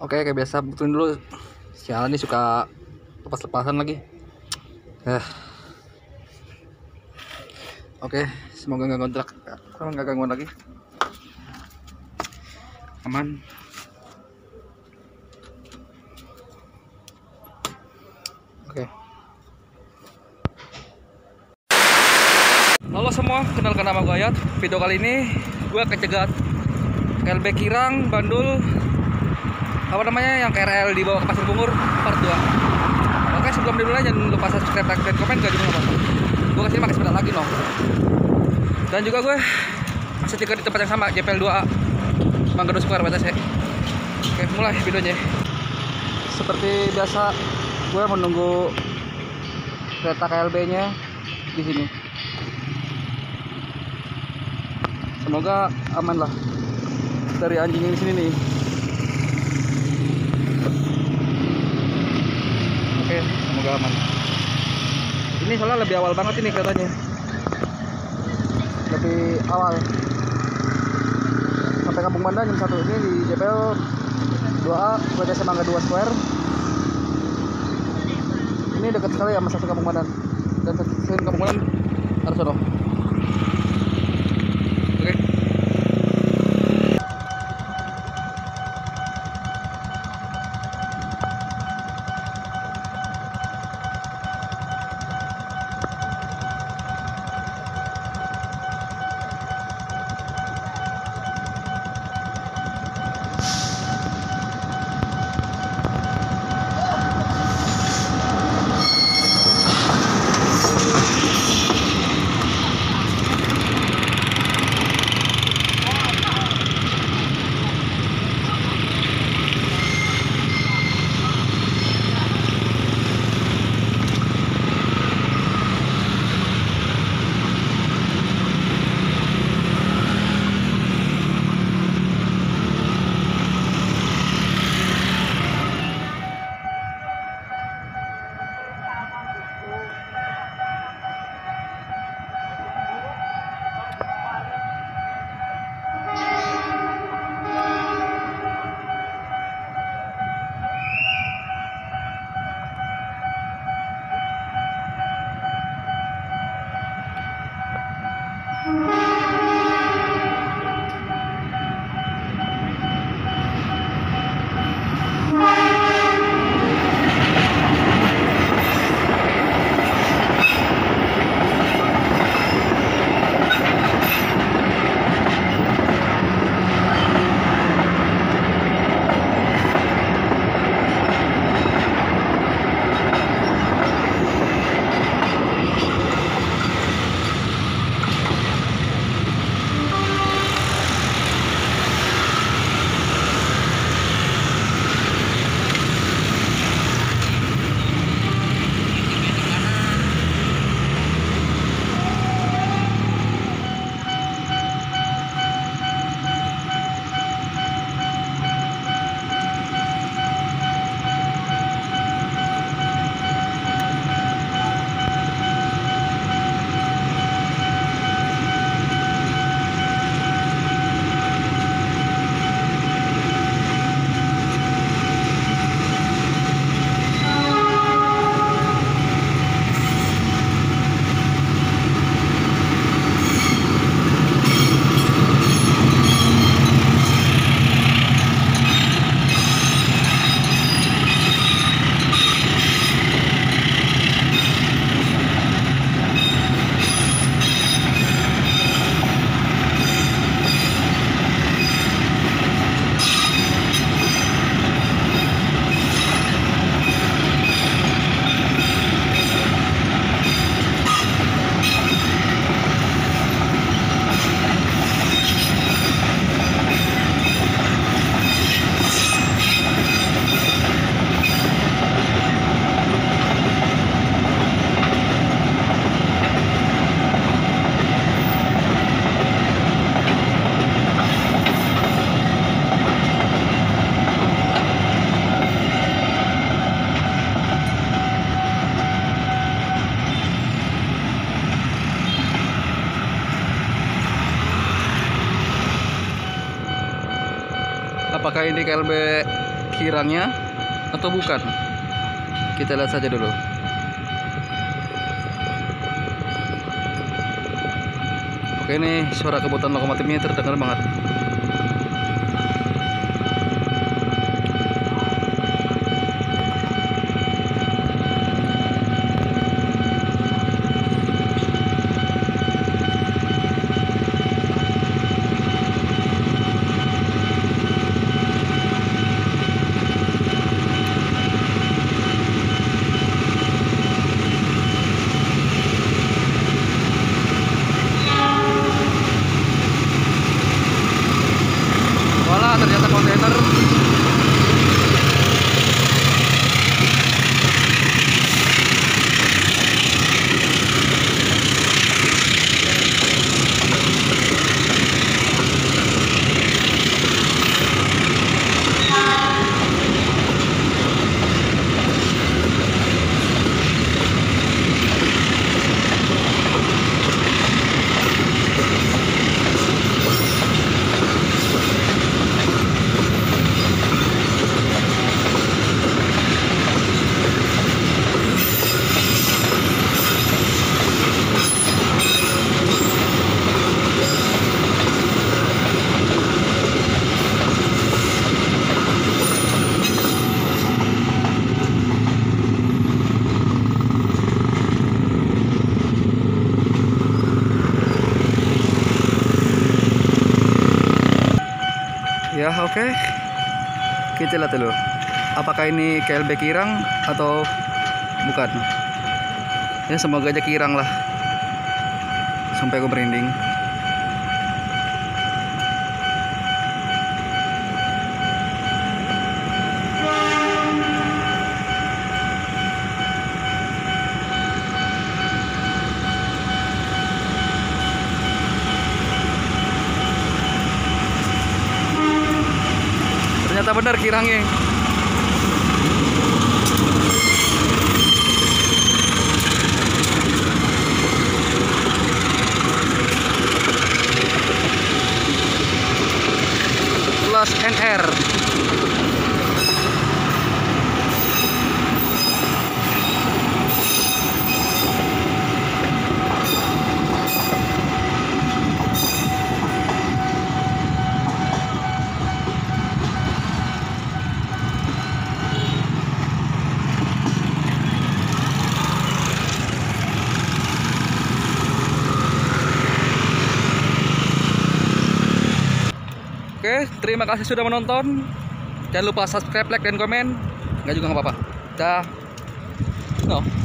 Oke, kayak biasa betulin dulu. Sialan nih suka lepas-lepasan lagi. Eh. Oke, semoga nggak kontrak. Kalau nggak gangguan lagi. Aman. Oke. Halo semua, kenalkan nama gue Ayat. Video kali ini gue kecegat LB Kirang, Bandul, apa namanya yang KRL di bawah ke Pasir Bungur part 2 Oke sebelum dimulai jangan lupa subscribe, like, dan komen gak juga apa Gue ke sini pakai sepeda lagi loh Dan juga gue masih tinggal di tempat yang sama JPL 2A Mangga Square BTC Oke mulai videonya. Seperti biasa gue menunggu kereta KLB nya di sini. Semoga aman lah. Dari anjing di sini nih Oke, semoga aman. Ini soalnya lebih awal banget ini keretanya. Lebih awal. Sampai Kampung Banda jam 1 ini di JPL 2A BTC Mangga 2 Square. Ini dekat sekali ya stasiun Kampung Bandan. Dan stasiun Kampung Bandan harus apakah ini KLB kirangnya atau bukan? Kita lihat saja dulu. Oke ini suara kebutuhan lokomotifnya terdengar banget. Ya oke. Kita lihat dulu. Apakah ini KLB Kirang atau bukan? Ya semoga aja Kirang lah. Sampai gue merinding. Benar kirangnya. Terima kasih sudah menonton. Jangan lupa subscribe, like, dan komen. Nggak juga nggak apa-apa. Dah. No.